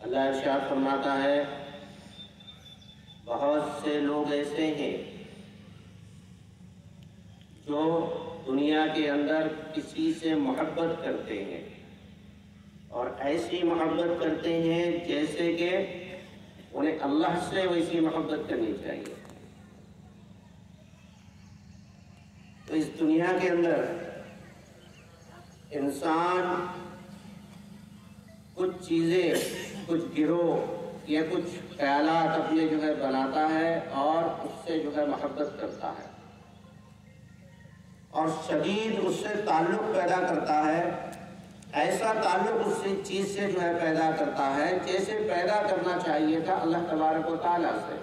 अल्लाह इरशाद फरमाता है बहुत से लोग ऐसे हैं जो दुनिया के अंदर किसी से मोहब्बत करते हैं और ऐसी मोहब्बत करते हैं जैसे कि उन्हें अल्लाह से वैसी मोहब्बत करनी चाहिए तो इस दुनिया के अंदर इंसान कुछ चीज़ें, कुछ गिरोह या कुछ ख्याल अपने जो है बनाता है और उससे जो है मोहब्बत करता है। और शदीद उससे ताल्लुक पैदा करता है। ऐसा ताल्लुक उस चीज़ से जो है पैदा करता है जैसे पैदा करना चाहिए था अल्लाह तबारक ताला से।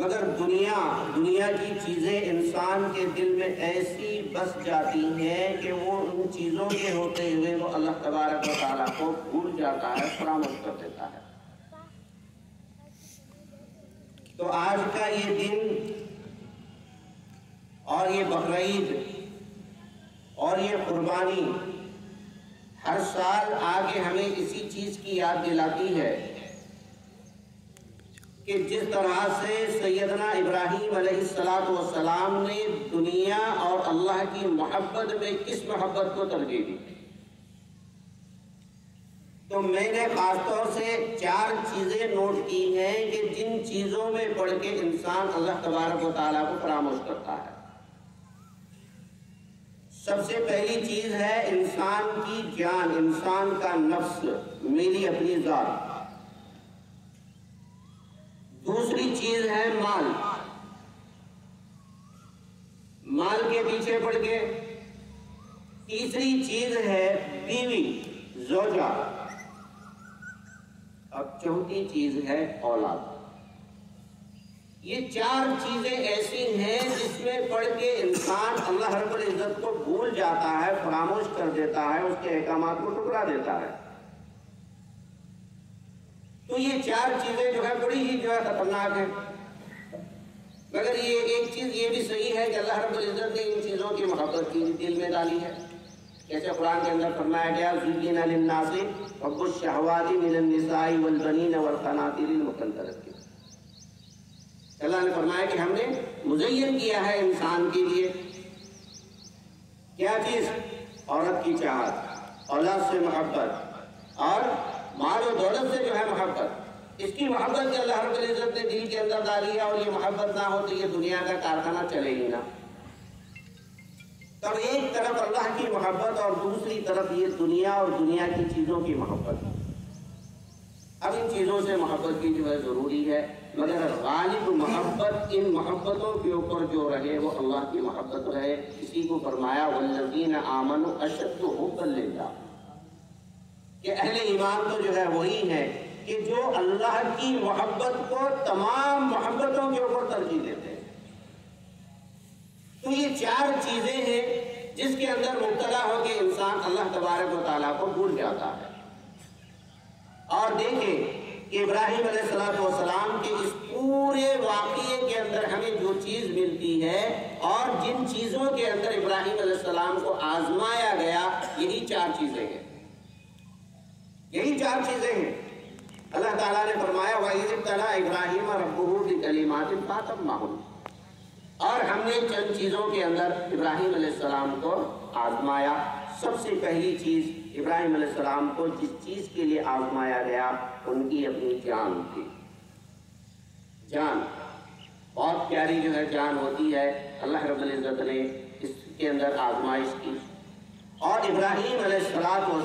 मगर दुनिया दुनिया की चीज़ें इंसान के दिल में ऐसी बस जाती हैं कि वो उन चीज़ों के होते हुए वो अल्लाह तबारक ताला को भूल जाता है फरामश कर देता है। तो आज का ये दिन और ये बकरीद और ये कुर्बानी हर साल आगे हमें इसी चीज़ की याद दिलाती है कि जिस तरह से सैदना इब्राहिम सलाम ने दुनिया और अल्लाह की मोहब्बत में किस मोहब्बत को तरजीह दी? तो मैंने खासतौर से चार चीज़ें नोट की हैं कि जिन चीज़ों में पढ़ के इंसान अल्लाह तबारक वाली को परामर्श करता है। सबसे पहली चीज़ है इंसान की जान, इंसान का नफ्स, मेरी अपनी जात। दूसरी चीज़ है माल। माल के पीछे पड़ के। तीसरी चीज़ है बीवी, जोजा। अब चौथी चीज़ है औलाद। ये चार चीज़ें ऐसी हैं जिसमें पढ़ के इंसान अल्लाह रब्बुल इज़्ज़त को भूल जाता है फरामोश कर देता है, उसके अहकाम को टुकड़ा देता है। तो ये चार चीज़ें जो है बड़ी ही जो है खतरनाक है। मगर ये एक चीज़ ये भी सही है कि अल्लाह रब्बुल इज़्ज़त ने इन चीज़ों की मोहब्बत की, दिल में डाली है। जैसे कुरान के अंदर फरमाया गया जुल्लीना लिन्नासी हब्बुश शहवाती मिनन निसाई वल बनीन वल कनातिल मुकद्दरत की। अल्लाह ने फरमाया कि हमने मुजयन किया है इंसान के लिए। क्या चीज़? औरत की चाहत, औलाद से मोहब्बत। और माल और दौलत से जो है मोहब्बत, इसकी मोहब्बत के अल्लाह इज़्ज़त ने दिल के अंदर डाली है और ये मोहब्बत ना हो तो ये दुनिया का कारखाना चलेगी ना। तब एक तरफ़ अल्लाह की मोहब्बत और दूसरी तरफ़ ये दुनिया और दुनिया की चीज़ों की मोहब्बत। अब इन चीज़ों से मोहब्बत की जो है ज़रूरी है, मगर गालिब मोहब्बत इन मोहब्बतों के ऊपर जो रहे, वो अल्लाह की मोहब्बत रहे। इसी को फरमाया, वल्लजीन आमन अशद हुब्बन लिल्लाह कि अहले ईमान तो जो है वही है कि जो अल्लाह की मोहब्बत को तमाम मोहब्बतों के ऊपर तरजीह देते हैं। तो ये चार चीज़ें हैं जिसके अंदर मुबतला होकर इंसान अल्लाह तबारक ताला को भूल जाता है। और देखें कि इब्राहिम सलाम के इस पूरे वाक़े के अंदर हमें जो चीज़ मिलती है और जिन चीज़ों के अंदर इब्राहिम को आजमाया गया, यही चार चीज़ें हैं। यही चार चीज़ें हैं। अल्लाह ताला ने फरमाया वला इब्राहिम और बात माहौल। और हमने चंद चीज़ों के अंदर इब्राहिम सलाम को आजमाया। सबसे पहली चीज़, इब्राहिम सलाम को जिस चीज़ के लिए आजमाया गया, उनकी अपनी जान थी। जान, बहुत प्यारी जो है जान होती है। अल्लाह रब्बुल इज़्ज़त ने इसके अंदर आजमाइश की। और इब्राहिम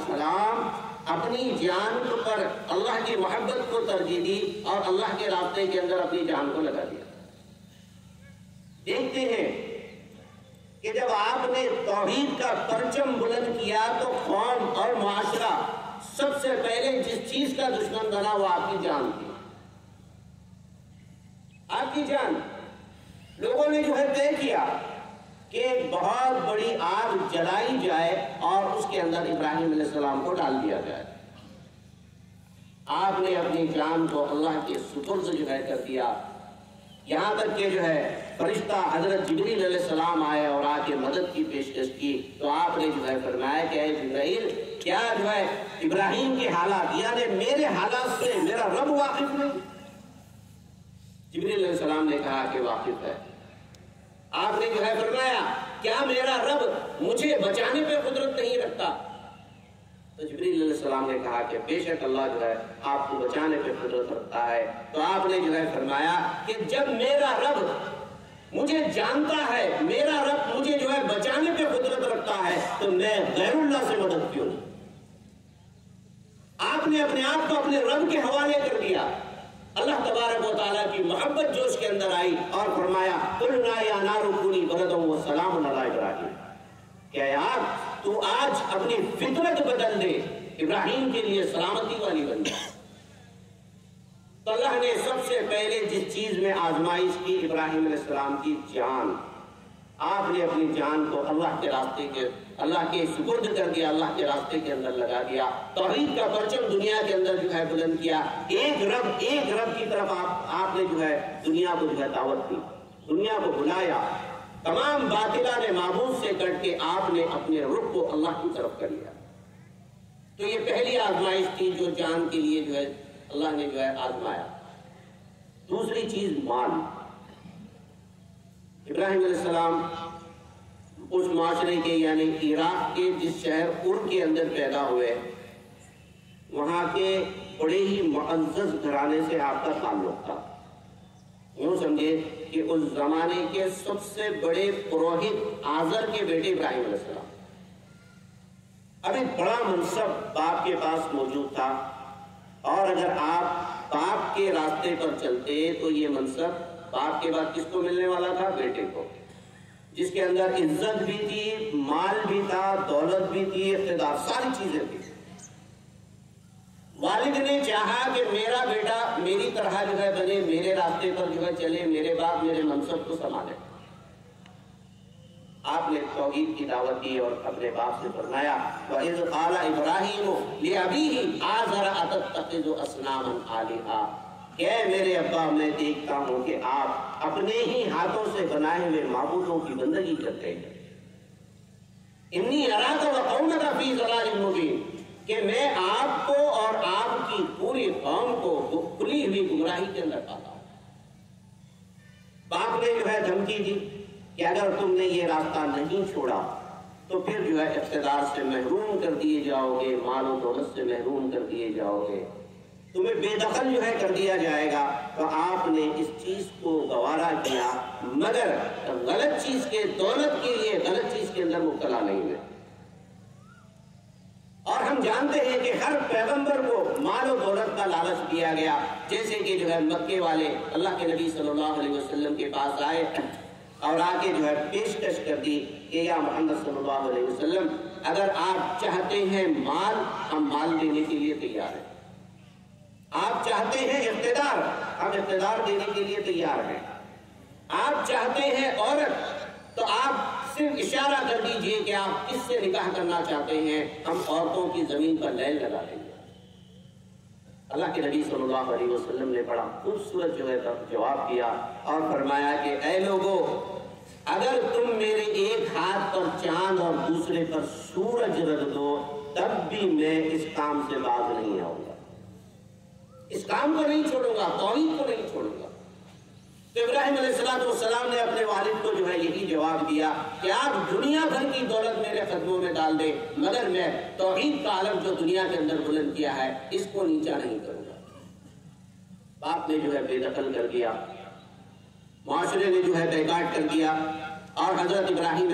सलाम अपनी जान पर अल्लाह की मोहब्बत को तरजीह दी और अल्लाह के रास्ते के अंदर अपनी जान को लगा दिया। देखते हैं कि जब आपने तोहीद का परचम बुलंद किया तो कौम और माशरा सबसे पहले जिस चीज़ का दुश्मन बना, वो आपकी जान थी। आपकी जान। लोगों ने जो है तय किया कि बहुत बड़ी आग जलाई जाए और उसके अंदर इब्राहिम सलाम को डाल दिया जाए। आपने अपनी जान को अल्लाह के सुपुर्द जो है कर दिया। यहाँ तक के जो है फरिश्ता हज़रत जबरील सलाम आए और आके मदद की, पेशकश की तो आपने जो है फरमाया कि इब्राहिम क्या जो है इब्राहिम के हालात? यानी मेरे हालात से मेरा रब वाकिफ नहीं। जबरील सलाम ने कहा कि वाकिफ है। आपने जो है फरमाया, क्या मेरा रब मुझे बचाने पे कुदरत नहीं रखता? तो सलाम ने कहा कि बेशक अल्लाह जो है आपको बचाने पे कुदरत रखता है। तो आपने जो है फरमाया कि जब मेरा रब मुझे जानता है, मेरा रब मुझे जो है बचाने पे कुदरत रखता है तो मैं गैरुल्लाह से मदद क्यों? आपने अपने आप को अपने रब के हवाले कर दिया। अल्लाह तबारक वाली की मोहब्बत जो उसके अंदर आई और फरमाया क्या यार, तू आज अपनी फितरत बदल दे, इब्राहिम के लिए सलामती वाली बन तो अल्लाह ने सबसे पहले जिस चीज़ में आजमाइश की, इब्राहिम की जान आपने अपनी जान को अल्लाह के रास्ते के, अल्लाह के सुपुर्द कर दिया, अल्लाह के रास्ते के अंदर लगा दिया। तोहहीद का परचम दुनिया के अंदर जो है बुलंद किया। एक रब एक रब की तरफ़ आप, आपने जो है दुनिया को जो है दावत दी, दुनिया को बुलाया। तमाम बातिला ने मामूद से कट के आपने अपने रुख को अल्लाह की तरफ़ कर लिया। तो ये पहली आजमाइश थी जो जान के लिए जो है अल्लाह ने जो है आजमाया। दूसरी चीज़ माल। इब्राहिम सलाम उस माशरे के, यानी इराक के, जिस शहर उर के अंदर पैदा हुए, वहाँ के बड़े ही मुआज़ घराने से आपका ताल्लुक था। यूँ समझे कि उस जमाने के सबसे बड़े पुरोहित आजर के बेटे इब्राहिम अभी बड़ा मनसब बाप के पास मौजूद था। और अगर आप बाप के रास्ते पर चलते तो ये मनसब बाप के बाद किसको मिलने वाला था? बेटे को। जिसके अंदर इज़्ज़त भी थी, माल भी था, दौलत भी थी इकतदार सारी चीज़ें थी। वालिद ने चाहा कि मेरा बेटा मेरी तरह जो है बने, मेरे रास्ते पर जो है चले, मेरे बाप, मेरे मनसब को संभाले। आपने तोहीद की दावत दी और अपने बाप से फरमाया आला इब्राहिम ले अभी ही आजरा अतत तक असनाम आलिहा क्या मेरे अब्बा, मैं देखता हूँ कि आप अपने ही हाथों से बनाए हुए माबूदों की बंदगी करते हैं। इन्नी अराक व कौन का मुबीन, कि मैं आपको और आपकी पूरी कौम को खुली हुई गुमराही के अंदर पाता हूँ। बाप ने जो है धमकी दी कि अगर तुमने ये रास्ता नहीं छोड़ा तो फिर जो है इकतदार से महरूम कर दिए जाओगे, मालो दौलत से महरूम कर दिए जाओगे। तुम्हें बेदखल जो है कर दिया जाएगा तो आपने इस चीज़ को गवारा किया, मगर गलत चीज़ के, दौलत के लिए गलत चीज़ के अंदर मुबतला नहीं है। और हम जानते हैं कि हर पैगंबर को माल और दौलत का लालच दिया गया, जैसे कि जो है मक्के वाले अल्लाह के नबी सल्लल्लाहु अलैहि वसल्लम के पास आए और आके जो है पेशकश कर दी कि या मोहम्मद सल्लल्लाहु अलैहि वसल्लम, अगर आप चाहते हैं माल, हम माल देने के लिए तैयार हैं। आप चाहते हैं इकतदार? हम इकतदार देने के लिए तैयार हैं। आप चाहते हैं औरत तो आप सिर्फ़ इशारा कर दीजिए कि आप किससे निकाह करना चाहते हैं? हम औरतों की ज़मीन पर लैन लगा देंगे। अल्लाह के नबी सल्लल्लाहु अलैहि वसल्लम ने बड़ा खूबसूरत जो है जवाब दिया और फरमाया कि, ऐ लोगों, अगर तुम मेरे एक हाथ पर चाँद और दूसरे पर सूरज रख दो, तब भी मैं इस काम से बाज नहीं आऊँगा। इस काम को नहीं छोड़ूँगा, तोहिद को नहीं छोड़ूँगा। तो इब्राहिम सलाम ने अपने वालिद को जो है यही जवाब दिया कि आप दुनिया भर की दौलत मेरे कदमों में डाल दे, मगर मैं तोहिद का आलम जो दुनिया के अंदर बुलंद किया है, इसको नीचा नहीं करूँगा। बाप ने जो है बेदखल कर दिया, माशरे ने जो है बैकाट कर दिया, और हज़रत इब्राहिम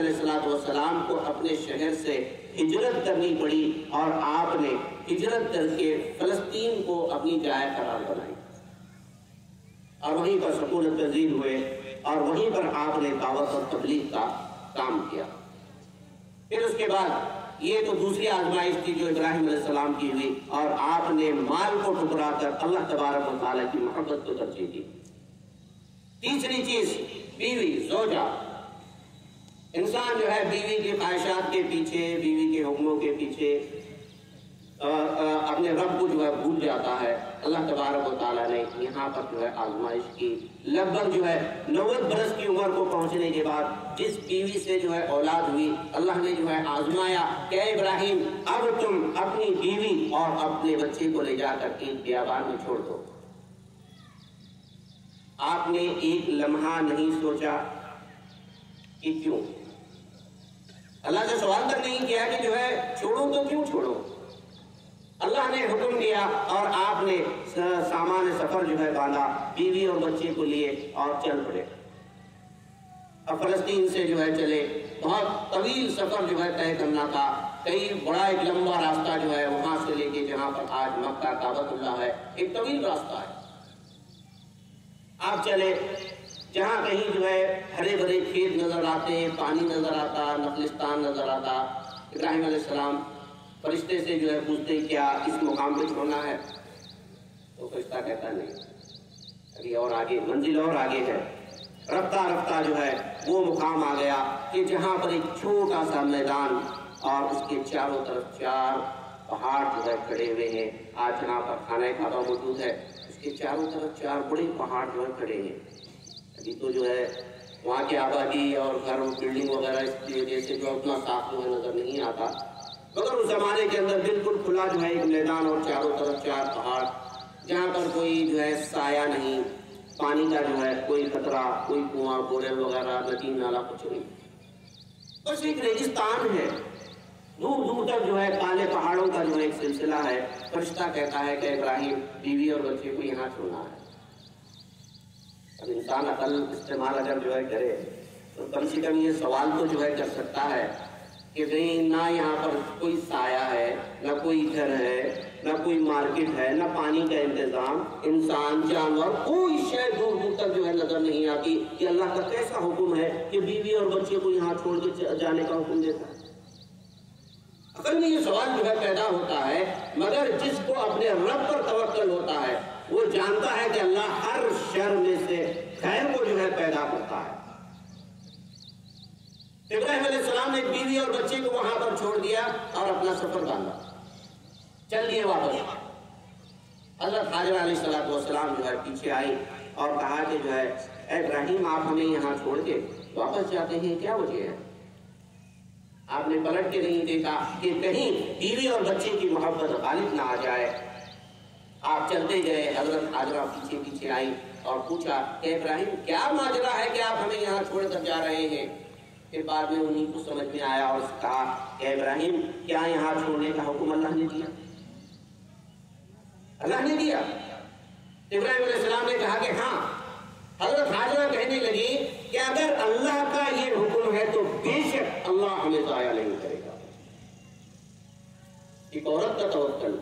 सलाम को अपने शहर से हिजरत करनी पड़ी और आपने हिजरत करके फलस्तीन को अपनी जाय करार बनाई। और वहीं पर सकूलत पजीर हुए और वहीं पर आपने दावत और तबलीग का काम किया। फिर उसके बाद ये तो दूसरी आजमाइश थी जो इब्राहिम सलाम की हुई और आपने माल को ठुकरा कर अल्लाह तबारक की मोहब्बत को तरजीह दी। तीसरी चीज़ बीवी जोजा। इंसान जो है बीवी के ख्वाहिशात के पीछे बीवी के हुक्मों के पीछे आ, आ, अपने रब को जो है भूल जाता है। अल्लाह तबारक ताला ने यहाँ पर जो है आजमाइश की। लगभग जो है नौबत बरस की उम्र को पहुँचने के बाद जिस बीवी से जो है औलाद हुई अल्लाह ने जो है आजमाया क्या इब्राहिम अब तुम अपनी बीवी और अपने बच्चे को ले जाकर के बियाबान में छोड़ दो। आपने एक लम्हा नहीं सोचा कि क्यों? अल्लाह से सवाल तक नहीं किया कि जो है, छोड़ो तो क्यों छोड़ो? अल्लाह ने हुक्म दिया और आपने सामान, सफ़र जो है बांधा, बीवी और बच्चे को लिए और चल पड़े। अब फलस्तीन से जो है चले। बहुत तवील सफ़र जो है तय करना था। कई बड़ा एक लंबा रास्ता जो है वहाँ से लेके जहाँ पर आज मक्का काबतुल्ला है। एक तवील रास्ता है। आप चले। जहाँ कहीं जो है हरे भरे खेत नज़र आते हैं, पानी नज़र आता नफलिस्तान नज़र आता। इब्राहिम सलाम फरिश्ते से जो है पूछते क्या इस मुकाम पर छोड़ना है? तो फरिश्ता कहता नहीं। अभी और आगे, मंजिल और आगे है। रफ्ता रफ्ता जो है, वो मुकाम आ गया कि जहाँ पर एक छोटा सा मैदान और उसके चारों तरफ़ चार पहाड़ जो है खड़े हुए हैं। आज जहाँ पर खाना खाना मौजूद है। उसके चारों तरफ़ चार बड़े पहाड़ जो है खड़े हैं। अभी तो जो है, वहाँ की आबादी और घर बिल्डिंग वगैरह इसकी वजह से जो उतना साफ़ है नज़र नहीं आता। मगर उस जमाने के अंदर बिल्कुल खुला जो है एक मैदान और चारों तरफ़ चार पहाड़, जहाँ पर कोई जो है साया नहीं, पानी का जो है कोई खतरा, कोई कुआँ, बोरेल वगैरह, नदी, नाला कुछ नहीं। बस एक रेगिस्तान है। दूर दूर तक जो है काले पहाड़ों का जो है एक सिलसिला है। फरिश्ता कहता है कि इब्राहिम बीवी और बच्चे को यहाँ छोड़ना है। अब इंसान अकल इस्तेमाल अगर जो है करे तो कम से कम ये सवाल तो जो है कर सकता है कि नहीं, ना यहाँ पर कोई साया है, ना कोई घर है, ना कोई मार्केट है, ना पानी का इंतज़ाम। इंसान, जानवर, कोई शय दूर दूर तक जो है नज़र नहीं आती कि अल्लाह का कैसा हुक्म है कि बीवी और बच्चे को यहाँ छोड़ के जाने का हुक्म देता है। असल में ये सवाल जो है पैदा होता है, मगर जिसको अपने रब पर तवक्कल होता है वो जानता है कि अल्लाह हर शर में से खैर को जो है पैदा करता है। इब्राहिम सलाम ने बीवी और बच्चे को वहाँ पर छोड़ दिया और अपना सफ़र बांधा। चल दिए वापस। हज़रत हाजर सलाम जो है पीछे आई और कहा कि जो है इब्राहिम, आप हमें यहाँ छोड़ के वापस जाते हैं, क्या वजह है? आपने पलट के नहीं देखा कि कहीं बीवी और बच्चे की मोहब्बत गालिब ना आ जाए। आप चलते गए हज़रत हाजरा पीछे पीछे आई और पूछा कि इब्राहिम, क्या माजरा है कि आप हमें यहाँ छोड़कर जा रहे हैं? फिर बाद में उन्हीं को समझ में आया और कहा कि इब्राहिम, क्या यहाँ छोड़ने का हुक्म अल्लाह ने दिया? अल्लाह ने दिया। इब्राहिम ने कहा कि हाँ हज़रत हाजरा कहने लगी कि अगर अल्लाह का ये हुक्म है तो बेशक अल्लाह हमें जाया नहीं करेगा। एक औरत का तवक्कल।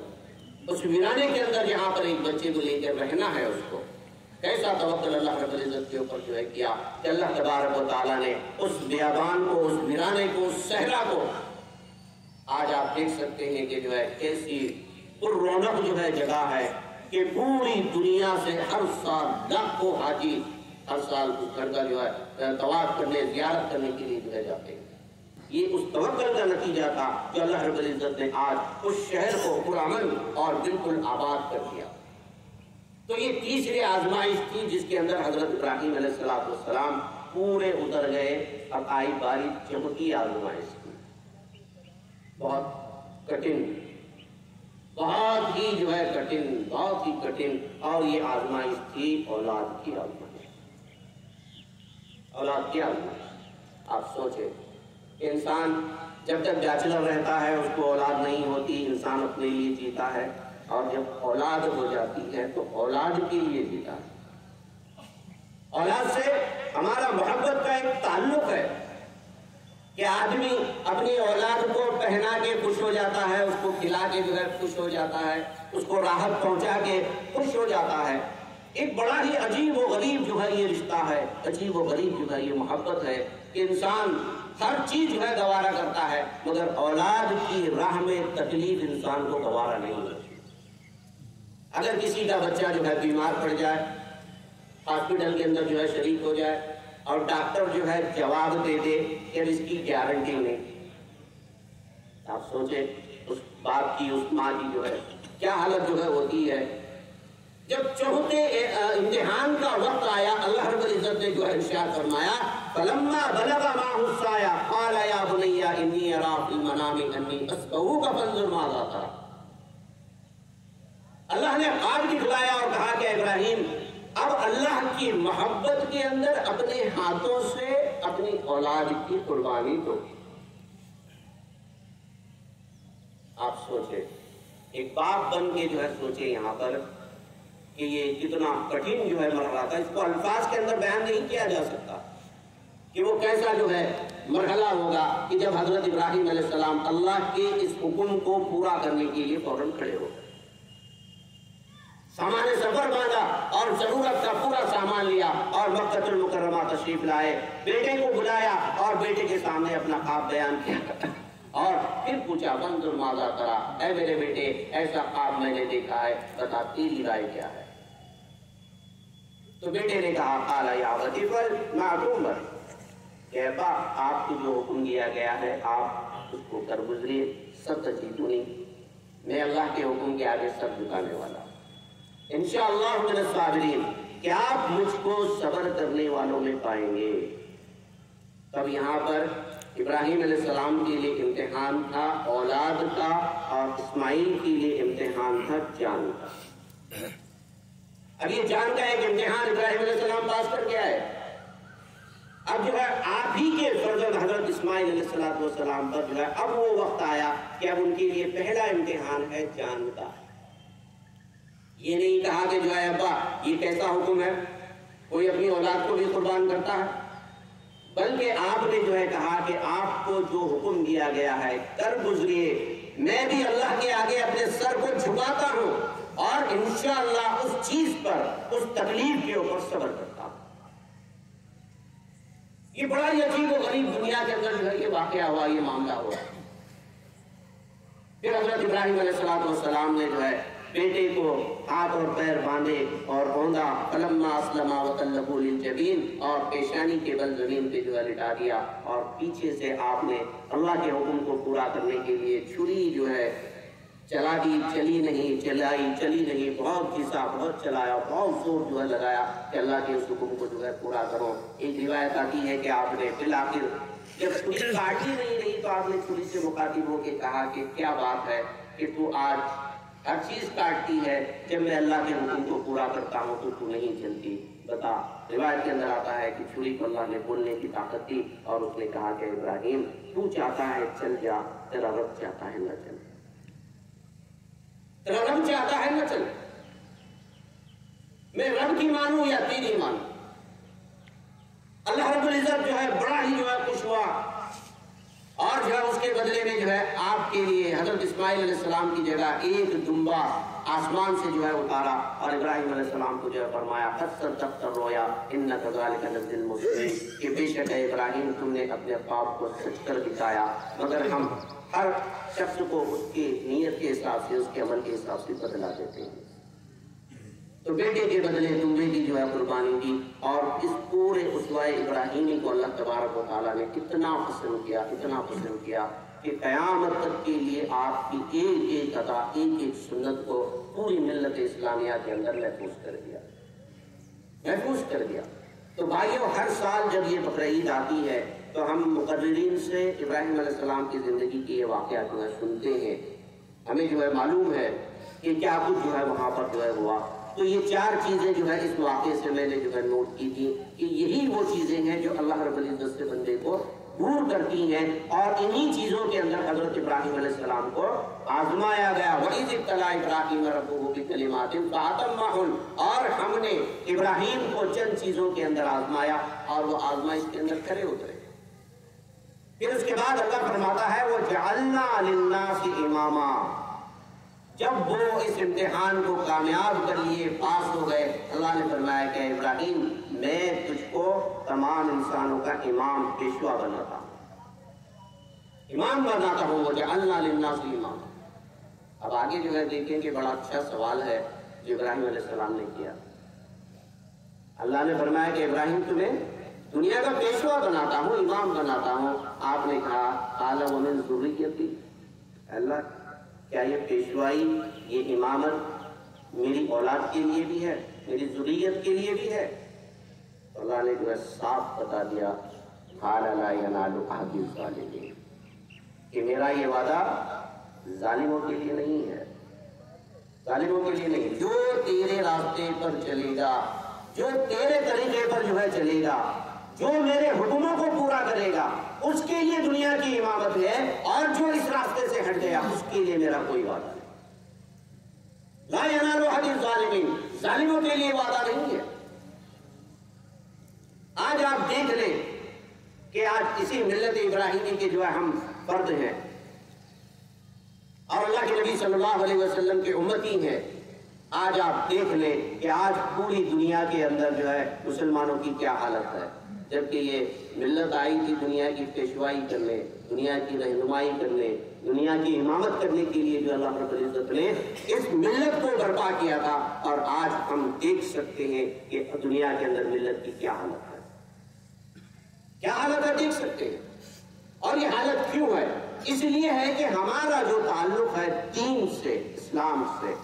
उस वीराने के अंदर जहाँ पर एक बच्चे को लेकर रहना है उसको। कैसा तवक्ल अल्लाह रब्बुल इज़्ज़त के ऊपर जो है किया कि अल्लाह तबारक ताला ने उस बियाबान को, उस वीराने को, उस सहरा को आज आप देख सकते हैं कि जो है कैसी रौनक जो है जगह है कि पूरी दुनिया से हर साल लाखों हाजी हर साल उस घर का जो है तवाफ करने, जियारत करने के लिए जो है जाते हैं। ये उस तवक्ल का नतीजा था जो अल्लाह रब्बुल ने आज उस शहर को पुरान और बिल्कुल आबाद कर दिया। तो ये तीसरी आजमाइश थी जिसके अंदर हज़रत इब्राहिम सलाम पूरे उतर गए अब आई बारी चमकी आजमाइश की। बहुत कठिन, बहुत ही जो है कठिन, बहुत ही कठिन और ये आजमाइश थी औलाद की आजमाइश। औलाद की आजमाइश। आप सोचे इंसान जब तक बैचलर रहता है, उसको औलाद नहीं होती, इंसान अपने लिए जीता है। और जब औलाद हो जाती है तो औलाद के लिए जीता है। औलाद से हमारा मोहब्बत का एक ताल्लुक है कि आदमी अपनी औलाद को पहना के खुश हो जाता है, उसको खिला के है खुश हो जाता है, उसको राहत पहुँचा के खुश हो जाता है। एक बड़ा ही अजीब व गरीब जो है ये रिश्ता है, अजीब व गरीब जो है ये मोहब्बत है कि इंसान हर चीज़ जो है गवारा करता है, मगर औलाद की राह में तकलीफ़ इंसान को गवारा नहीं होती अगर किसी का बच्चा जो है बीमार पड़ जाए, हॉस्पिटल के अंदर जो है शरीक हो जाए, और डॉक्टर जो है जवाब दे दे कि इसकी गारंटी नहीं आप सोचे, उस बाप की, उस माँ की जो है, क्या हालत जो है होती है। जब चौथे इम्तिहान का वक्त आया, अल्लाह रब्बुल इज़्ज़त ने जो है इरशाद फरमाया बुनैया इन्नी अरा फिल मनामी अन्नी अस्बहू का फंजुर माज़ा तरा अल्लाह ने ख्वाब दिखलाया और कहा कि इब्राहिम अब अल्लाह की मोहब्बत के अंदर अपने हाथों से अपनी औलाद की कुर्बानी दो आप सोचे एक बाप बन के जो है सोचे यहाँ पर कि ये कितना कठिन जो है मरहला था इसको अल्फाज के अंदर बयान नहीं किया जा सकता कि वो कैसा जो है मरहला होगा कि जब हज़रत इब्राहिम सलाम अल्लाह के इस हुक्म को पूरा करने के लिए फ़ौरन खड़े हो गए। सामान सफ़र बांधा और ज़रूरत का पूरा सामान लिया और मक्तुल मुकरमा तशरीफ़ लाए। बेटे को बुलाया और बेटे के सामने अपना खाब बयान किया। और फिर पूछा, बंदुर माजा करा। ऐ मेरे बेटे, ऐसा खाब मैंने देखा है बता तेरी राय क्या है? तो बेटे ने कहा काला यावती पर मातूम कहबा, आपको जो हुक्म दिया गया है, आप उसको कर गुजरिए, सब तजीदू नहीं। मैं अल्लाह के हुक्म के आगे सब झुकाने वाला इन इंशाबरीन क्या आप मुझको सबर करने वालों में पाएँगे? तब यहाँ पर इब्राहिम सलाम के लिए इम्तिहान था, औलाद का और इस्माइल के लिए इम्तिहान था, जान का अब ये जान का एक इम्तिहान इब्राहिम सलाम पास कर गया है। अब जो है, आप ही के फर्जद हज़रत इस्माइल सलाम पर जो है, अब वो वक्त आया कि अब उनके लिए पहला इम्तिहान है जान का। ये नहीं कहा कि जो है, अब्बा, ये कैसा हुक्म है? कोई अपनी औलाद को भी कुर्बान करता है? बल्कि आपने जो है कहा कि आपको जो हुक्म दिया गया है, कर गुजरिए। मैं भी अल्लाह के आगे अपने सर को झुकाता हूँ और इंशाला उस चीज़ पर, उस तकलीफ़ के ऊपर सबर करता ये बड़ा ही अजीब और गरीब दुनिया के अंदर जो है, ये वाक़ हुआ, ये मामला हुआ। फिर हज़रत इब्राहिम सलाम ने जो है, बेटे को हाथ और पैर बांधे और औंधा कलम्मा असलमा जबीन और पेशानी के बल ज़मीन पे जो है लिटा दिया और पीछे से आपने अल्लाह के हुक्म को पूरा करने के लिए छुरी जो है चला दी चली नहीं, चलाई, चली नहीं। बहुत खींचा बहुत चलाया, बहुत ज़ोर जो है लगाया। कि अल्लाह के उस हुक्म को जो है पूरा करो। एक रिवायत आती है कि आपने फिर आखिर जब छुरी काटी नहीं रही तो आपने छुरी से मुखातिब होकर कहा कि क्या बात है कि तू आज हर चीज़ काटती है। जब मैं अल्लाह के हुक्म को पूरा करता हूँ तो तू नहीं चलती बता, रिवायत के अंदर आता है कि छुरी को अल्लाह ने बोलने की ताकत दी और उसने कहा कि इब्राहिम, तू चाहता है चल जा, तेरा रब चाहता है न चल। रब चाहता है न चल। मैं रब की मानू या तेरी मानू? अल्लाह रब्बुल इज़्ज़त जो है, बड़ा ही जो है खुश हुआ। और जो है उसके बदले में जो है आपके लिए हज़रत इस्माइल की जगह एक दुम्बा आसमान से जो है उतारा और इब्राहिम सलाम को जो है फरमाया तब तर रोया इन कि बेशक इब्राहिम, तुमने अपने पाप को सच कर दिखाया, मगर हम हर शख्स को उसकी नीयत के हिसाब से, उसके अमल के हिसाब से बदला देते हैं। तो बेटे के बदले तुमने की जो है कुर्बानी दी और इस पूरे उसवाए इब्राहिमी को अल्लाह तबारक ने कितना पसंद किया, कितना पसंद किया। कि कयामत तक के लिए आपकी एक एक अदा एक एक सुन्नत को पूरी मिलत इस्लामिया के अंदर महफूज कर दिया। महफूज कर दिया। तो भाइयों, हर साल जब ये बकरीद आती है तो हम मुकर्रीन से इब्राहिम सलाम की ज़िंदगी के ये वाक़ जो है सुनते हैं। हमें जो है मालूम है कि क्या कुछ जो है वहाँ पर जो है हुआ। तो ये चार चीज़ें जो है इस वाक़े से मैंने जो है नोट की थी कि यही वो चीज़ें हैं जो अल्लाह रबुल्जत से बंदे को दूर करती हैं और इन्हीं चीज़ों के अंदर हज़रत इब्राहिम सलाम को आजमाया गया। वही तला इब्राहिम और हमने इब्राहिम को चंद चीज़ों के अंदर आजमाया और वो आजमाइश के अंदर खड़े उतरे। फिर उसके बाद अल्लाह फरमाता है, वो जल्ला से इमामा। जब वो इस इम्तिहान को कामयाब कर लिए, पास हो गए, अल्लाह ने फरमाया कि इब्राहिम मैं तुझको तमाम इंसानों का इमाम पेशवा बनाता हूँ। इमाम बनाता हूँ मुझे अल्लाह से इमाम। अब आगे जो है देखें कि बड़ा अच्छा सवाल है जो इब्राहिम सलाम ने किया। अल्लाह ने फरमाया कि इब्राहिम, तुम्हें दुनिया का पेशवा बनाता हूँ, इमाम बनाता हूँ। आपने कहा आला वमिन ज़रूरी अल्लाह, क्या ये पेशवाई, ये इमामत मेरी औलाद के लिए भी है, मेरी जुरीयत के लिए भी है? तो अल्लाह ने जो है साफ़ बता दिया कि मेरा ये वादा जालिमों के लिए नहीं है। जालिमों के लिए नहीं, जो तेरे रास्ते पर चलेगा, जो तेरे तरीके पर जो है चलेगा, जो मेरे हुक्मों को पूरा करेगा, उसके लिए दुनिया की इमामत है और जो इस रास्ते से हट गया, उसके लिए मेरा कोई वादा नहीं। जालिमों के लिए वादा नहीं है। आज आप देख लें कि आज इसी मिल्लत इब्राहिमी के जो है हम फर्द हैं। और अल्लाह के नबी सल्लल्लाहु अलैहि वसल्लम के उम्मती हैं आज आप देख लें कि आज पूरी दुनिया के अंदर जो है मुसलमानों की क्या हालत है। जबकि ये मिल्लत आई थी दुनिया की पेशवाई करने, दुनिया की रहनुमाई करने, दुनिया की इमामत करने के लिए जो अल्लाह रब्बुल ने इस मिल्लत को बर्पा किया था। और आज हम देख सकते हैं कि दुनिया के अंदर मिल्लत की क्या हालत है। क्या हालत है, देख सकते हैं। और ये हालत क्यों है? इसलिए है कि हमारा जो ताल्लुक है दीन से, इस्लाम से,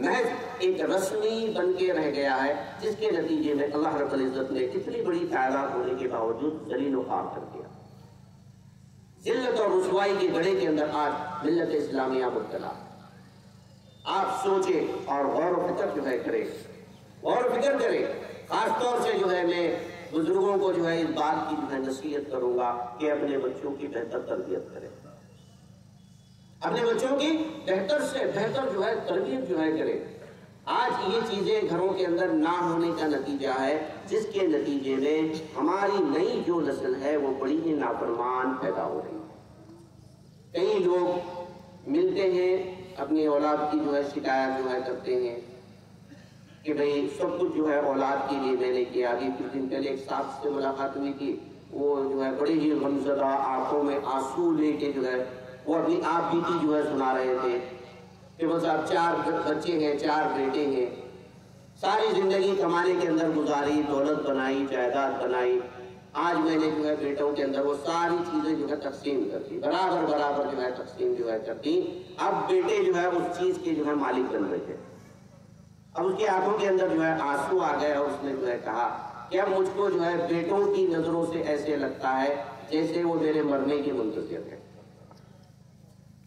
महज एक रस्मी बन के रह गया है, जिसके नतीजे में अल्लाह रब्बुल इज़्ज़त ने इतनी बड़ी तादाद होने के बावजूद जलील खार कर दिया। जिल्लत और रसवाई के गड़े के अंदर आज मिल्लत इस्लामिया मुबतला। आप सोचे और गौर फ़िक्र जो है करें। गौर फ़िक्र करें। खासतौर से जो है मैं बुज़ुर्गों को जो है इस बात की जो है नसीहत करूँगा कि अपने बच्चों की बेहतर तरबियत करें। अपने बच्चों की बेहतर से बेहतर जो है तरबियत जो है करे। आज ये चीज़ें घरों के अंदर ना होने का नतीजा है, जिसके नतीजे में हमारी नई जो नस्ल है, वो बड़ी ही नाफरमान पैदा हो रही है। कई लोग मिलते हैं, अपनी औलाद की जो है शिकायत जो है करते हैं। कि भाई सब कुछ जो है औलाद के लिए मैंने किया। अभी कुछ दिन पहले एक साथ से मुलाकात हुई थी वो जो है बड़ी ही गमजदा आँखों में आँसू लेके जो है, वो अभी आप बीती जो है सुना रहे थे। कि वो साहब चार बच्चे हैं, चार बेटे हैं। सारी ज़िंदगी कमाने के अंदर गुजारी, दौलत बनाई, जायदाद बनाई। आज मैंने जो है बेटों के अंदर वो सारी चीज़ें जो है तकसीम कर दी। बराबर बराबर जो है तकसीम जो है कर दी। अब बेटे जो है उस चीज़ के जो है मालिक बन रहे थे। अब उसकी आँखों के अंदर जो है आँसू आ गए और उसने जो है कहा कि अब मुझको जो है बेटों की नज़रों से ऐसे लगता है जैसे वो मेरे मरने की मुंतजर है।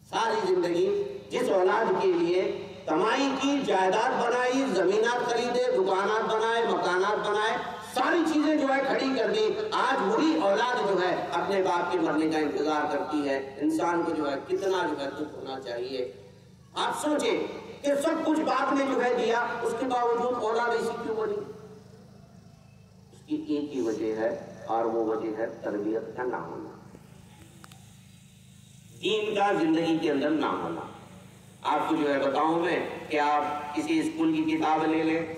सारी ज़िंदगी जिस औलाद के लिए कमाई की जायदाद बनाई, जमीनात खरीदे, दुकानात बनाए, मकानात बनाए, सारी चीज़ें जो है खड़ी कर दी, आज वही औलाद जो है अपने बाप के मरने का इंतज़ार करती है। इंसान को जो है कितना जो है दुख होना चाहिए। आप सोचे कि सब कुछ बाप ने जो है दिया, उसके बावजूद औलाद ऐसी क्यों बनी उसकी एक ही वजह है, और वो वजह है तरबियत का ना होना। दीन का ज़िंदगी के अंदर ना होना। आपको जो है बताऊँ मैं कि आप किसी स्कूल की किताब ले लें,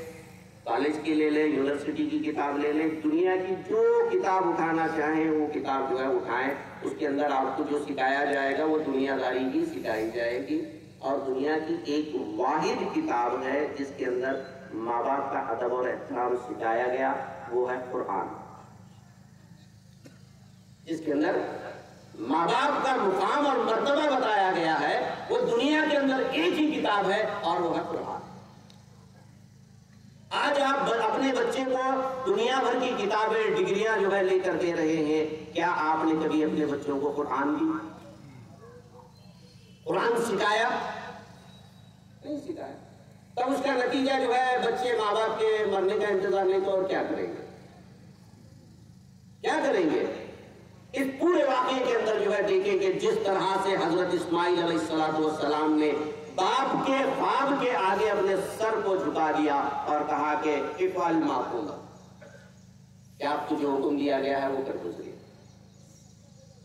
कॉलेज की ले लें, यूनिवर्सिटी की किताब ले लें, दुनिया की जो किताब उठाना चाहें, वो किताब जो है उठाएँ। उसके अंदर आपको जो सिखाया जाएगा, वो दुनियादारी की सिखाई जाएगी। और दुनिया की एक वाहिद किताब है, जिसके अंदर माँ बाप का अदब और एहतराम सिखाया गया, वो है कुरान। जिसके अंदर माँ बाप का मुकाम और मर्तबा बताया गया है, वो दुनिया के अंदर एक ही किताब है और वो है कुरान। आज आप अपने बच्चे को दुनिया भर की किताबें, डिग्रियाँ जो है लेकर दे रहे हैं, क्या आपने कभी अपने बच्चों को कुरान दी कुरान सिखाया। नहीं सिखाया। तब उसका नतीजा जो है, बच्चे माँ बाप के मरने का इंतज़ार नहीं तो और क्या करेंगे? क्या करेंगे? इस पूरे वाक्य के अंदर जो है देखें कि जिस तरह से हज़रत इस्माइल सलाम ने बाप के ख्वाब के आगे अपने सर को झुका दिया और कहा कि इफाल माफूँगा क्या आपको जो हुक्म दिया गया है, वो कर गुजरिए।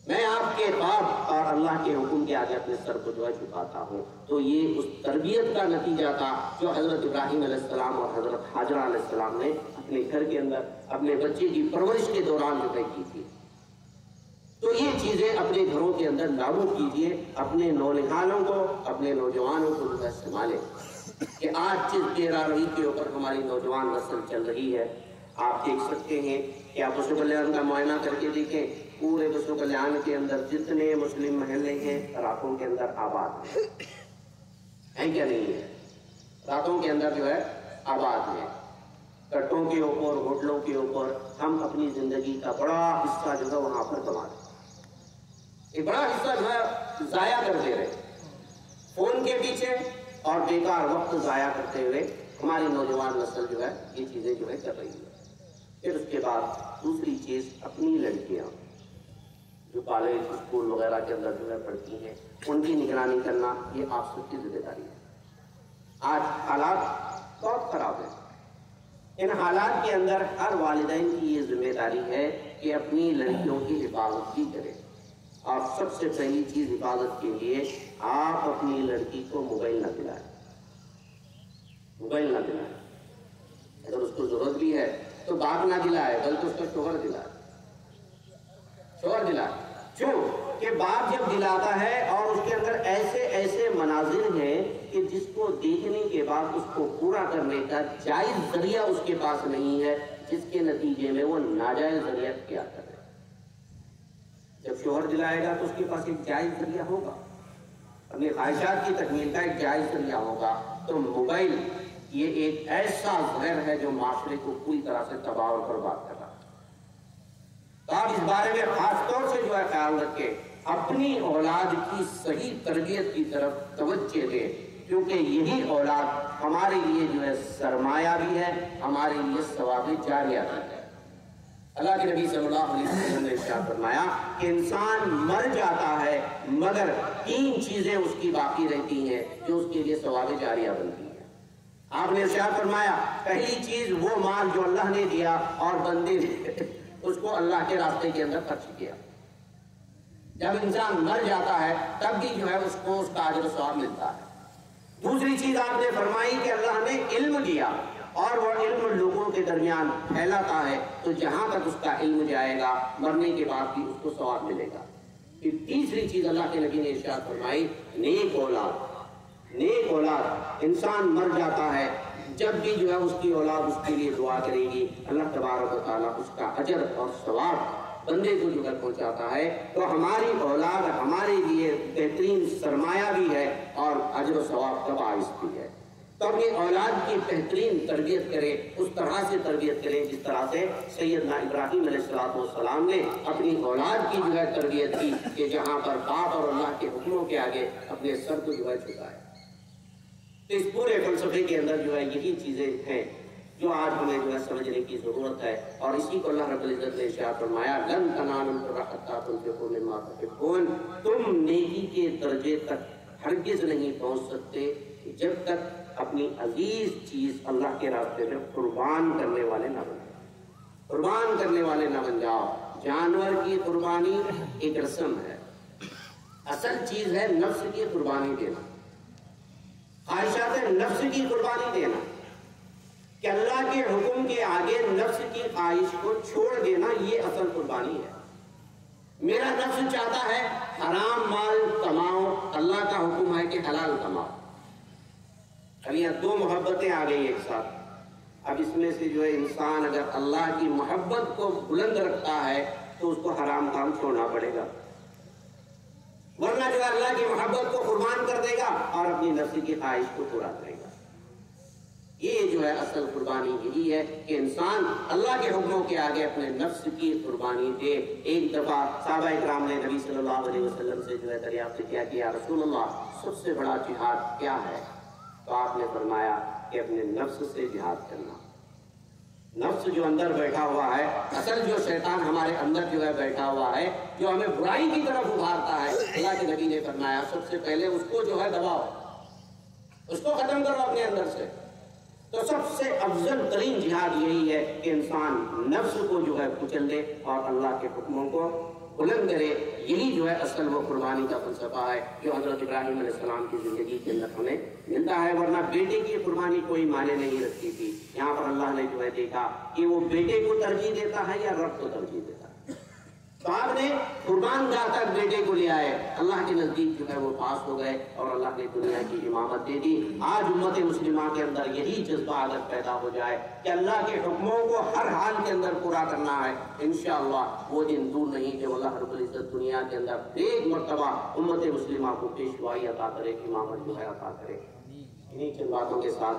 मैं आपके बाप अल्लाह के हुक्म के आगे अपने सर को जो है झुकाता हूँ। तो ये उस तरबियत का नतीजा था जो हज़रत इब्राहिम सलाम और हज़रत हाजरा सलाम ने अपने घर के अंदर अपने बच्चे की परवरिश के दौरान जो है की थी। तो ये चीज़ें अपने घरों के अंदर लागू कीजिए, अपने नौनिहालों को, अपने नौजवानों को जो है संभाले। कि आज जिस बेरारवी के ऊपर हमारी नौजवान नस्ल चल रही है, आप देख सकते हैं कि आप कल्याण का मुआयना करके देखें। पूरे विश्व कल्याण के अंदर जितने मुस्लिम महल्ले हैं, रातों के अंदर आबाद है। क्या नहीं है? रातों के अंदर जो है, आबाद है। कट्टों के ऊपर, होटलों के ऊपर हम अपनी ज़िंदगी का बड़ा हिस्सा जो है वहाँ पर कमा रहे एक बड़ा हिस्सा जो है, जाया कर दे रहे। फ़ोन के पीछे और बेकार वक्त जाया करते हुए हमारी नौजवान नस्ल जो है, ये चीज़ें जो है कर रही है। फिर उसके बाद दूसरी चीज़, अपनी लड़कियाँ। जो कॉलेज, स्कूल वगैरह के अंदर जो है पढ़ती हैं, उनकी निगरानी करना ये आप सबकी ज़िम्मेदारी है। आज हालात बहुत खराब है। इन हालात के अंदर हर वालदेन की ये ज़िम्मेदारी है कि अपनी लड़कियों की हिफाजत भी करें। और सबसे पहली चीज़ हिफाजत के लिए आप अपनी लड़की को मोबाइल ना दिलाएँ। मोबाइल ना दिलाएँ। अगर उसको ज़रूरत भी है तो बाप ना दिलाए, बल्कि उसको शोहर दिलाए। शोहर दिलाए। क्यों? कि बाप जब दिलाता है और उसके अंदर ऐसे ऐसे मनाजिर हैं कि जिसको देखने के बाद उसको पूरा करने का जायज़ ज़रिया उसके पास नहीं है, जिसके नतीजे में वो नाजायज ज़रिया क्या करे जब शोहर दिलाएगा तो उसके पास एक जायज़ ज़रिया होगा। अपनी ख्वाहिशात की तकमील का एक जायज़ ज़रिया होगा। तो मोबाइल ये एक ऐसा जहर है जो माशरे को पूरी तरह से तबाह और बर्बाद कर रहा है। तो आप इस बारे में खासतौर से जो है ख्याल रखें। अपनी औलाद की सही तरबियत की तरफ़ तवज्जो दें, क्योंकि यही औलाद हमारे लिए जो है सरमाया भी है, हमारे लिए सवाब जारिया भी है। अल्लाह के नबी सल्लल्लाहु अलैहि वसल्लम ने इरशाद फरमाया कि इंसान मर जाता है, मगर तीन चीज़ें उसकी बाकी रहती हैं जो उसके लिए सवाब जारिया बनती है। आपने इरशाद फरमाया, पहली चीज़ वो माल जो अल्लाह ने दिया और बंदे उसको अल्लाह के रास्ते के अंदर खर्च किया। जब इंसान मर जाता है, तब भी जो है उसको उसका आजर स्वाब मिलता है। दूसरी चीज़ आपने फरमाई कि अल्लाह ने इल्म दिया और वो इल्म लोगों के दरमियान फैलाता है तो जहाँ तक उसका इल्म जाएगा, मरने के बाद भी उसको स्वाब मिलेगा। फिर तीसरी चीज़ अल्लाह के नबी ने इर्शाद फरमाई, नेक औलाद नेक औलाद, इंसान मर जाता है जब भी जो है उसकी औलाद उसके लिए दुआ करेगी, अल्लाह तबारक उसका अजर और सवाब बंदे को जो है पहुंचाता है तो हमारी औलाद हमारे लिए बेहतरीन सरमाया भी है और अजर सवाब का बाइस भी है। तो अपनी औलाद की बेहतरीन तरबियत करें, उस तरह से तरबियत करें जिस तरह से सैदना इब्राहिम सलाम ने अपनी औलाद की जो है तरबियत की कि जहाँ पर बाप और अल्लाह के हुक्मों के आगे अपने सर को जो है झुकाए। तो इस पूरे फलसफे के अंदर जो है यही चीज़ें हैं, जो आज हमें जो है समझने की ज़रूरत है। और इसी को अल्लाह रब्बुल इज़्ज़त ने शाह फरमाया, लन तुहिब्बून। तुम नेकी के दर्जे तक हरगिज नहीं पहुँच सकते जब तक अपनी अज़ीज़ चीज़ अल्लाह के रास्ते में कुर्बान करने वाले ना बन कुर्बान करने वाले ना बन जाओ। जानवर की कुर्बानी एक रस्म है। असल चीज़ है नफ्स की कुर्बानी देना। ख्वाहिशात नफ्स की कुर्बानी देना। कि अल्लाह के हुक्म के आगे नफ्स की ख्वाहिश को छोड़ देना, ये असल कुर्बानी है। मेरा नफ्स चाहता है हराम माल कमाओ, अल्लाह का हुक्म है कि हलाल कमाओ। अब यहाँ दो मोहब्बतें आ गई एक साथ। अब इसमें से जो है इंसान अगर अल्लाह की मोहब्बत को बुलंद रखता है तो उसको हराम काम छोड़ना पड़ेगा। वरना जो अल्लाह की मोहब्बत को कुर्बान कर देगा और अपनी नफ्स की ख्वाहिश को पूरा करेगा। ये जो है असल कुर्बानी यही है कि इंसान अल्लाह के हुक्मों के आगे अपने नफ्स की कुर्बानी दे। एक दफ़ा साहबा इकराम ने नबी सल्लल्लाहु अलैहि वसल्लम से जो है दरियाफ्त किया कि, या रसूलुल्लाह, सबसे बड़ा जिहाद क्या है? तो आपने फरमाया कि अपने नफ्स से जिहाद करना। नफ्स जो अंदर बैठा हुआ है, असल जो शैतान हमारे अंदर जो है बैठा हुआ है, जो हमें बुराई की तरफ़ उभारता है, अल्लाह के नबी ने फरमाया, सबसे पहले उसको जो है दबाओ। उसको खत्म करो अपने अंदर से। तो सबसे अफजल तरीन जिहाद यही है कि इंसान नफ्स को जो है कुचल दे और अल्लाह के हुक्मों को बुलंद करे। यही जो है असल वो कुर्बानी का फलसफा है जो हज़रत इब्राहिम सलाम की ज़िंदगी के अंदर हमें मिलता है, वरना बेटे की कुर्बानी कोई माने नहीं रखती थी। यहाँ पर अल्लाह ने जो है देखा कि वो बेटे को तरजीह देता है या रब को तरजीह देता है। तो आपने कुर्बान गाह बेटे को ले आए। अल्लाह के नज़दीक जो है वो पास हो गए और अल्लाह ने दुनिया की इमामत दे दी। आज उम्मत मुस्लिमा के अंदर यही जज्बा अगर पैदा हो जाए कि अल्लाह के हुक्मों को हर हाल के अंदर पूरा करना है इन वो दिन दूर नहीं जब अल्लाह रबुल्ज़त दुनिया के अंदर एक मरतबा उम्मत मुस्लिमा को पेशवाई अता करे, इमामत जो है अता करे। इन्हीं चंद बातों के साथ